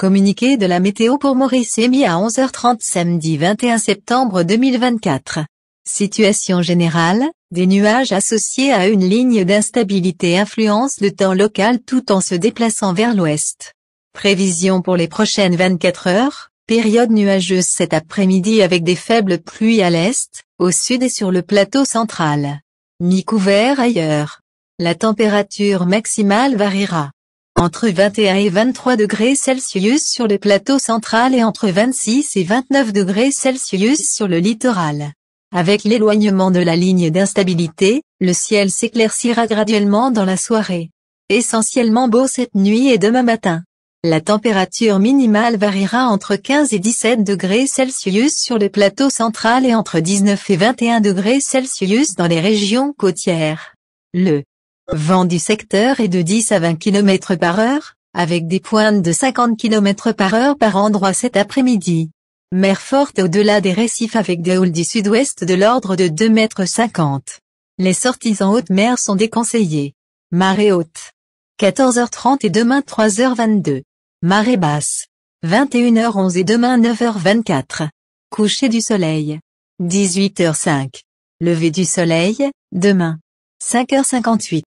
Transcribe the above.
Communiqué de la météo pour Maurice émis à 11h30 samedi 21 septembre 2024. Situation générale, des nuages associés à une ligne d'instabilité influencent le temps local tout en se déplaçant vers l'ouest. Prévision pour les prochaines 24 heures, période nuageuse cet après-midi avec des faibles pluies à l'est, au sud et sur le plateau central. Mi-couvert ailleurs. La température maximale variera entre 21 et 23 degrés Celsius sur le plateau central et entre 26 et 29 degrés Celsius sur le littoral. Avec l'éloignement de la ligne d'instabilité, le ciel s'éclaircira graduellement dans la soirée. Essentiellement beau cette nuit et demain matin. La température minimale variera entre 15 et 17 degrés Celsius sur le plateau central et entre 19 et 21 degrés Celsius dans les régions côtières. Le Vent du secteur est de 10 à 20 km par heure, avec des pointes de 50 km par heure par endroit cet après-midi. Mer forte au-delà des récifs avec des houles du sud-ouest de l'ordre de 2 mètres 50. Les sorties en haute mer sont déconseillées. Marée haute. 14h30 et demain 3h22. Marée basse. 21h11 et demain 9h24. Coucher du soleil. 18h05. Lever du soleil, demain. 5h58.